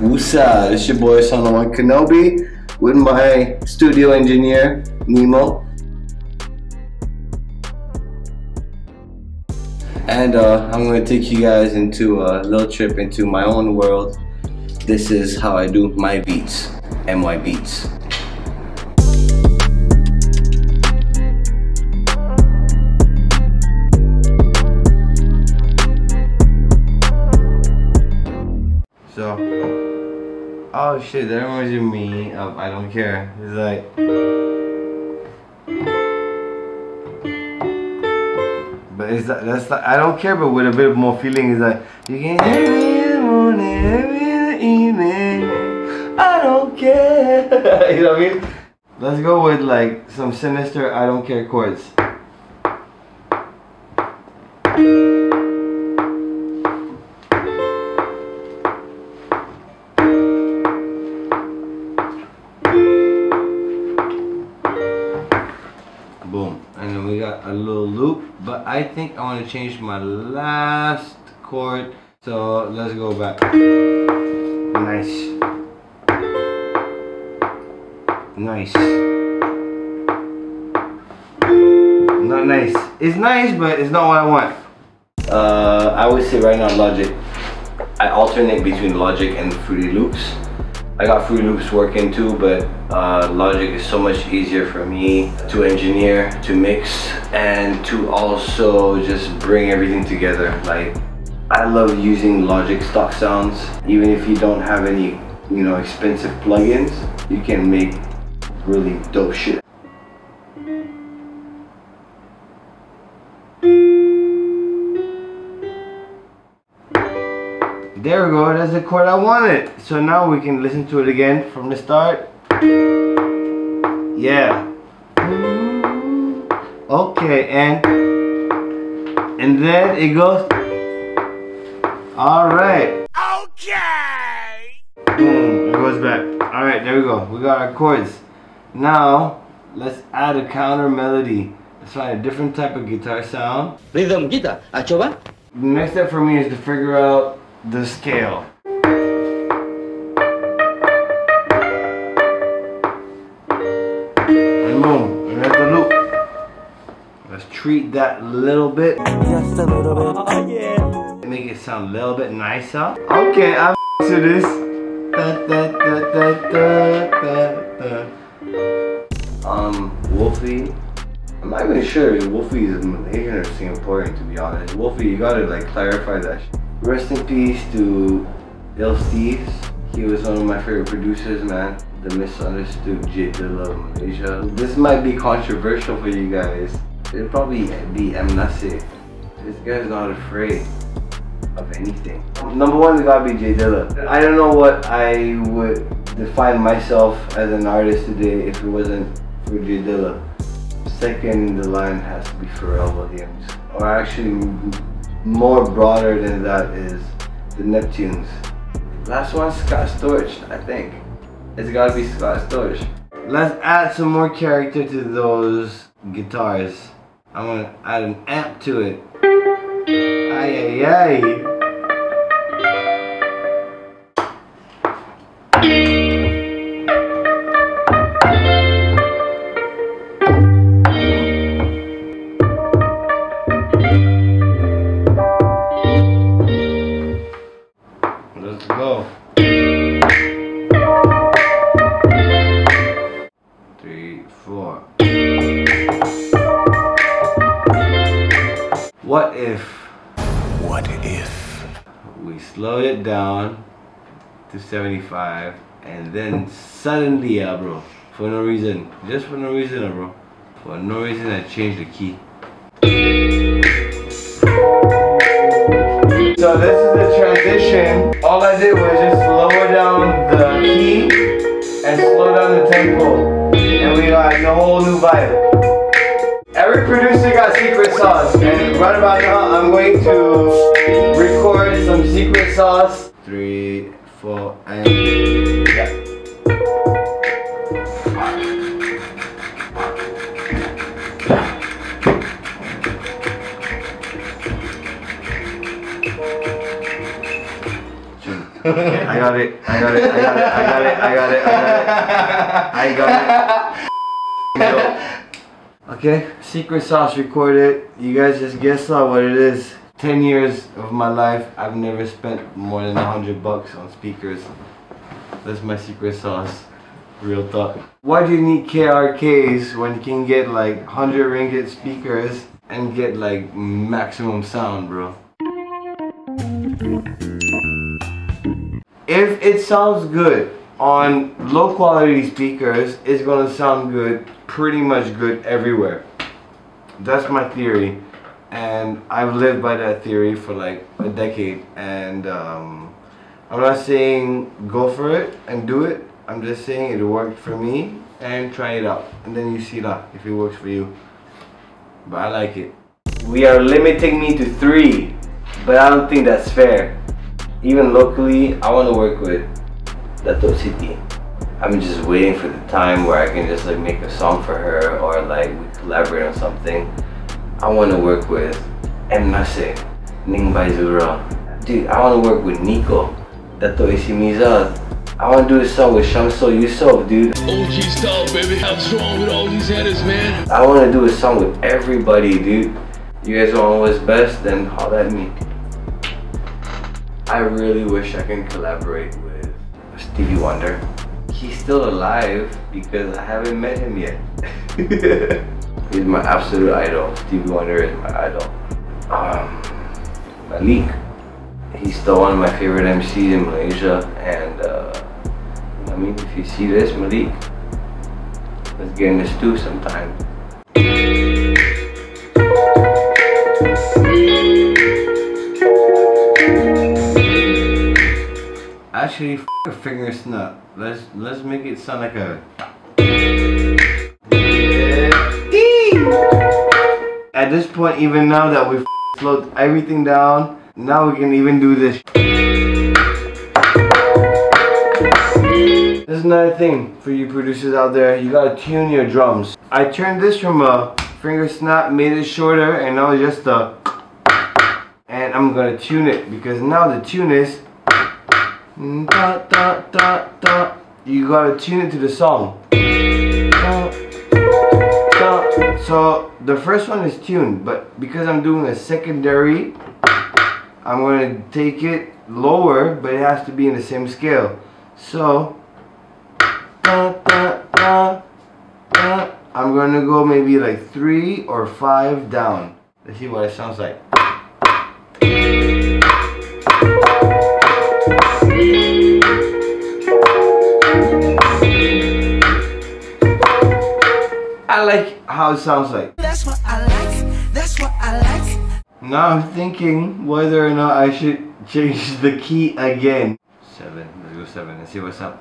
Wusa, this your boy Sona One Kenobi with my studio engineer Nemo. And uh, I'm gonna take you guys into a little trip into my own world. This is how I do my beats, MY Beats. Oh shit, that reminds me of I Don't Care. It's like, but it's that, that's like, I don't care, but with a bit more feeling. It's like, you can hear me in the morning, hear me in the evening. I don't care. you know what I mean? Let's go with like some sinister I don't care chords. Want to change my last chord. So let's go back. Nice. Nice. Not nice. It's nice, but it's not what I want. Uh, I would say right now Logic. I alternate between Logic and Fruity Loops. I got Fruity Loops working too, but uh, Logic is so much easier for me to engineer, to mix, and to also just bring everything together. Like, I love using Logic stock sounds. Even if you don't have any, you know, expensive plugins, you can make really dope shit. There we go, that's the chord I wanted. So now we can listen to it again from the start. Yeah. Okay, and and then it goes. Alright. Okay. Boom, it goes back. Alright, there we go. We got our chords. Now, let's add a counter melody. Let's find a different type of guitar sound. Rhythm guitar, coba. The next step for me is to figure out the scale. And boom, and that's the loop. Let's treat that a little bit. Just a little bit. Oh yeah. Make it sound a little bit nicer. Okay, I'm to this. Da, da, da, da, da, da, da. Um, Wolfie. I'm not even sure if Wolfie is Malaysian or Singaporean to be honest. Wolfie, you gotta like clarify that. shit. Rest in peace to Il Steves. He was one of my favorite producers, man. The misunderstood J Dilla of Malaysia. This might be controversial for you guys. It'll probably be M Nasir. This guy's not afraid of anything. Number one, it gotta be J Dilla. I don't know what I would define myself as an artist today if it wasn't for J Dilla. Second in the line has to be Pharrell Williams. Or actually, more broader than that is the Neptunes. Last one, Scott Storch, I think. It's gotta be Scott Storch. Let's add some more character to those guitars. I'm gonna add an amp to it. Ay, ay, ay. We slowed it down to 75 and then suddenly, yeah, bro, for no reason, just for no reason, uh, bro, for no reason, I changed the key. So this is the transition. All I did was just lower down the key and slow down the tempo, and we got a whole new vibe. Every producer got secret sauce, right about now I'm going to record some secret sauce. Three, four, and yeah. I got got it. I got it. I got it. I got it. I got it. I got it. I got it. Okay, secret sauce recorded. You guys just guess out what it is. 10 years of my life, I've never spent more than a hundred bucks on speakers. That's my secret sauce. Real talk. Why do you need KRKs when you can get like 100 ringgit speakers and get like maximum sound, bro? If it sounds good on low quality speakers, it's gonna sound good, pretty much good everywhere. That's my theory. And I've lived by that theory for like a decade. And um, I'm not saying go for it and do it. I'm just saying it worked for me and try it out. And then you see that if it works for you. But I like it. We are limiting me to three, but I don't think that's fair. Even locally, I want to work with Dato Siti. I'm just waiting for the time where I can just like make a song for her or like we collaborate on something. I want to work with M. Nasir, Ning Baizura. Dude, I want to work with Nico, Dato Isimiza. I want to do a song with Shamso Yusuf, dude. OG style, baby. What's wrong with all these headers, man? I want to do a song with everybody, dude. You guys want what's best? Then holler at me. I really wish I can collaborate with Stevie Wonder. He's still alive because I haven't met him yet. He's my absolute idol. Stevie Wonder is my idol. Um, Malique. He's still one of my favorite MCs in Malaysia. And, uh, I mean? If you see this, Malique, let's get in the stew sometime. Actually, a finger snap. Let's let's make it sound like a. At this point, even now that we've slowed everything down, now we can even do this. There's another thing for you producers out there. You gotta tune your drums. I turned this from a finger snap, made it shorter, and now it's just a. And I'm gonna tune it because now the tune is. Da, da, da, da. You gotta tune it to the song. Da, da. So the first one is tuned, but because I'm doing a secondary, I'm gonna take it lower, but it has to be in the same scale. So da, da, da, da. I'm gonna go maybe like three or five down. Let's see what it sounds like. I like how it sounds like. That's what I like. That's what I like. Now I'm thinking whether or not I should change the key again. Seven, let's go seven and see what's up.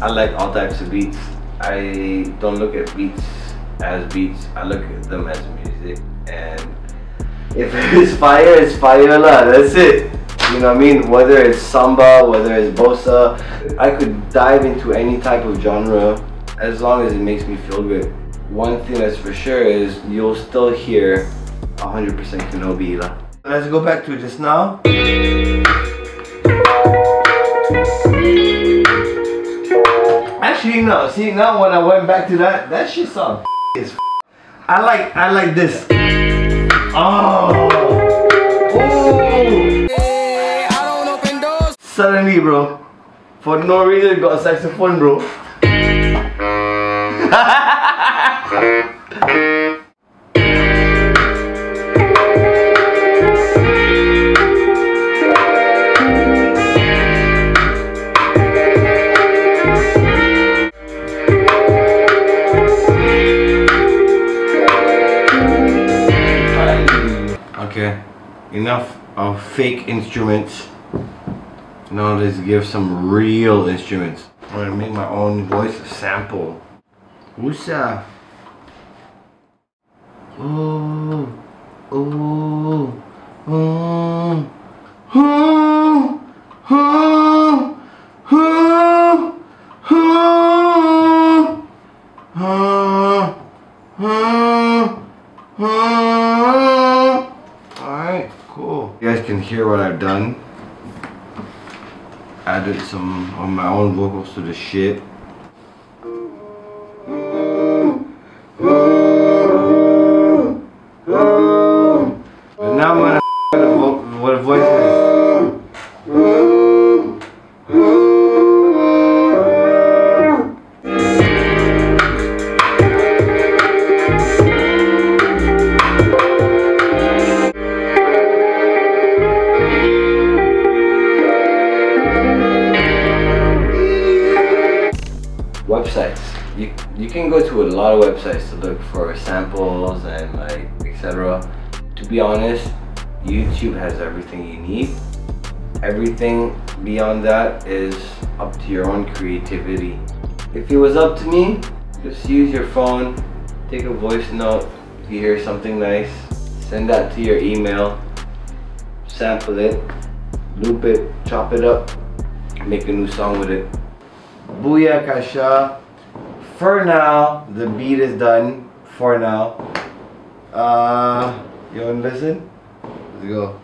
I like all types of beats. I don't look at beats as beats. I look at them as music. And if it's fire, it's fire lah. That's it. You know what I mean? Whether it's samba, whether it's bossa, I could dive into any type of genre as long as it makes me feel good. One thing that's for sure is you'll still hear 100% Kenobi. lah. Let's go back to just now. Actually, no. See, now when I went back to that, that shit sound is. I like, I like this. Oh. Suddenly, bro, for no reason, got a saxophone, bro. Okay, enough of fake instruments. Now let's give some real instruments. I'm gonna make my own voice sample. Woosah. Uh, oh, oh, oh, oh, oh, oh, oh, oh, oh, oh. guys can hear what I've done. Added some of my own vocals to the shit. Go to a lot of websites to look for samples and like etc. To be honest, YouTube has everything you need. Everything beyond that is up to your own creativity. If it was up to me, just use your phone, take a voice note. If you hear something nice, send that to your email, sample it, loop it, chop it up, make a new song with it. Booyah Kasha. For now, the beat is done. For now. Uh, you wanna listen? Let's go.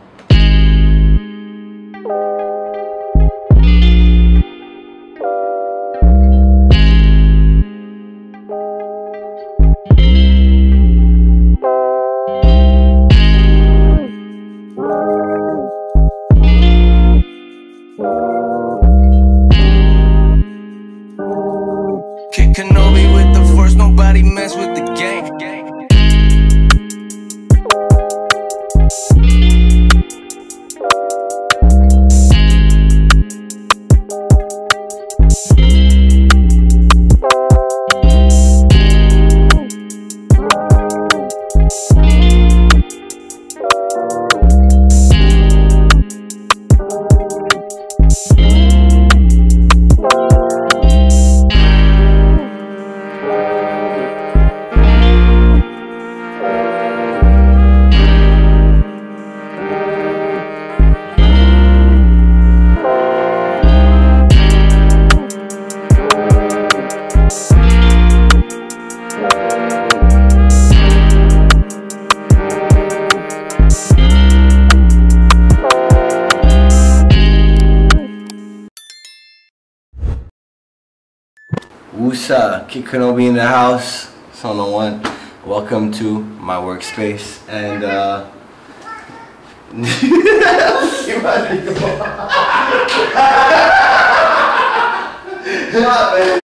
Wusa, Kid Kenobi in the house. Son of one. Welcome to my workspace. And uh on, man.